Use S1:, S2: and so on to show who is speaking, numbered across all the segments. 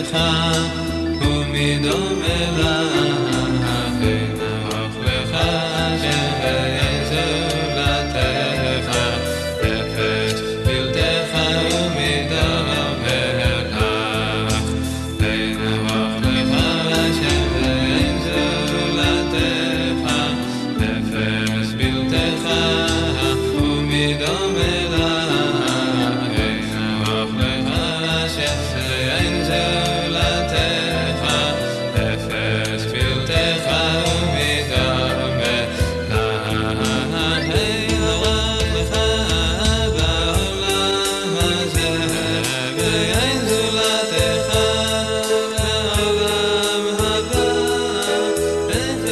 S1: לך ומדום אליי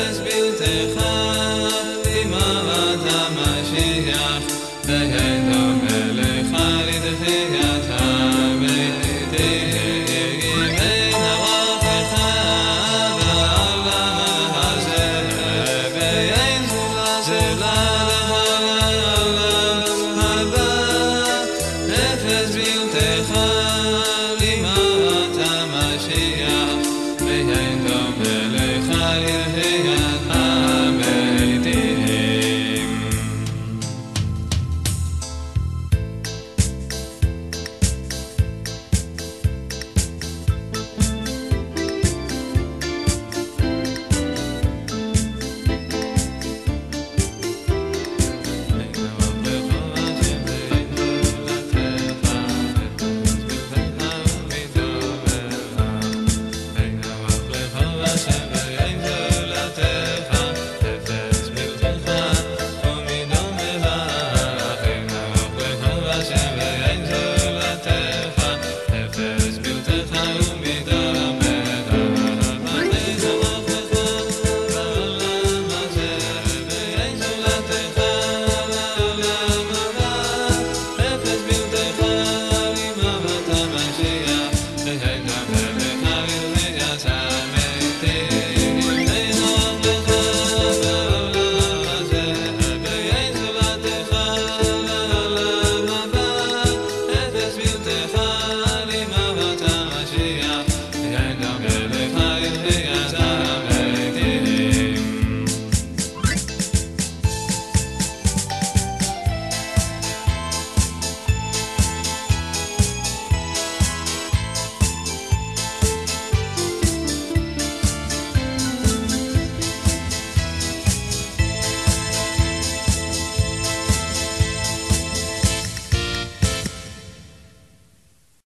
S1: Gottes Bild erhalten.